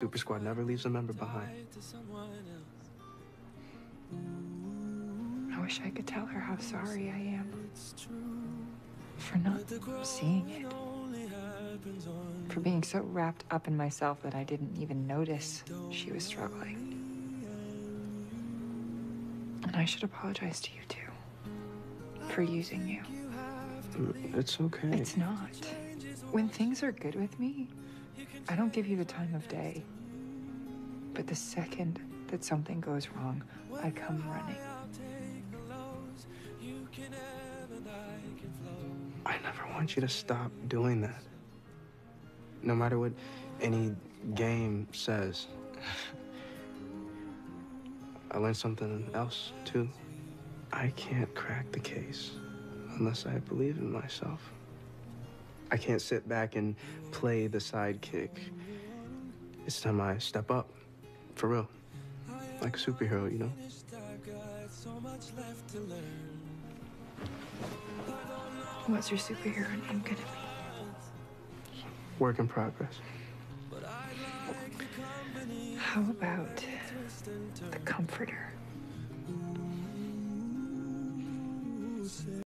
Super Squad never leaves a member behind. I wish I could tell her how sorry I am for not seeing it. For being so wrapped up in myself that I didn't even notice she was struggling. And I should apologize to you too for using you. It's okay. It's not. When things are good with me, I don't give you the time of day. But the second that something goes wrong, I come running. I never want you to stop doing that. No matter what any game says. I learned something else, too. I can't crack the case unless I believe in myself. I can't sit back and play the sidekick. It's time I step up, for real. Like a superhero, you know? What's your superhero name gonna be? Work in progress. How about the comforter?